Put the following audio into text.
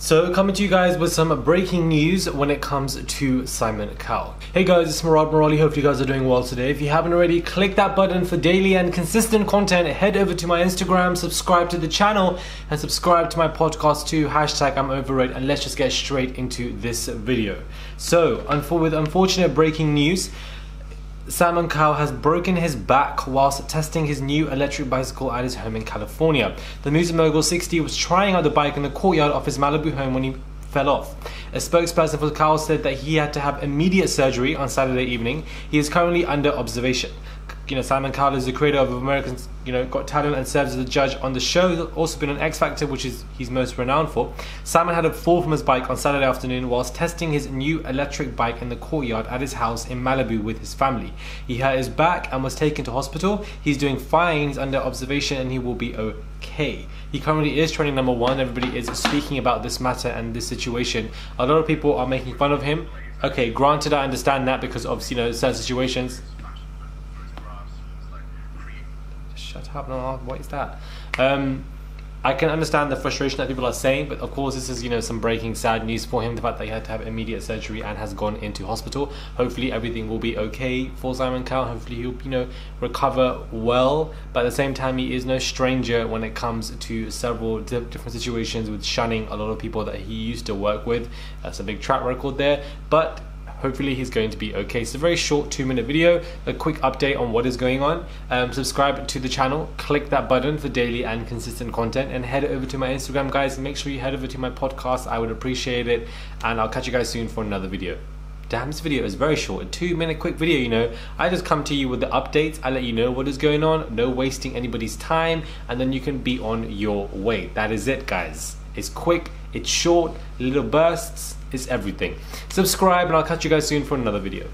So, coming to you guys with some breaking news when it comes to Simon Cowell. Hey guys, it's Murad Merali. Hope you guys are doing well today. If you haven't already, click that button for daily and consistent content. Head over to my Instagram, subscribe to the channel, and subscribe to my podcast too. Hashtag I'm over it. And let's just get straight into this video. So, with unfortunate breaking news, Simon Cowell has broken his back whilst testing his new electric bicycle at his home in California. The music mogul 60 was trying out the bike in the courtyard of his Malibu home when he fell off. A spokesperson for Cowell said that he had to have immediate surgery on Saturday evening. He is currently under observation you know, Simon Cowell is the creator of Americans, you know, Got Talent and serves as a judge on the show. He's also been on X Factor, which is he's most renowned for. Simon had a fall from his bike on Saturday afternoon whilst testing his new electric bike in the courtyard at his house in Malibu with his family. He hurt his back and was taken to hospital. He's doing fine, he's under observation, and he will be okay. He currently is training number one. Everybody is speaking about this matter and this situation. A lot of people are making fun of him. Okay, granted, I understand that because of you know certain situations shut up. What is that? Um, I can understand the frustration that people are saying, but of course, this is you know some breaking sad news for him. The fact that he had to have immediate surgery and has gone into hospital. Hopefully, everything will be okay for Simon Cowell. Hopefully, he'll you know recover well. But at the same time, he is no stranger when it comes to several different situations with shunning a lot of people that he used to work with. That's a big track record there. But hopefully he's going to be okay. It's a very short two minute video, a quick update on what is going on. Um, subscribe to the channel, click that button for daily and consistent content, and head over to my Instagram, guys. Make sure you head over to my podcast, I would appreciate it. And I'll catch you guys soon for another video. Damn, this video is very short, a two minute quick video, you know. I just come to you with the updates, I let you know what is going on, no wasting anybody's time, and then you can be on your way. That is it, guys. It's quick, it's short, little bursts, it's everything. Subscribe, and I'll catch you guys soon for another video.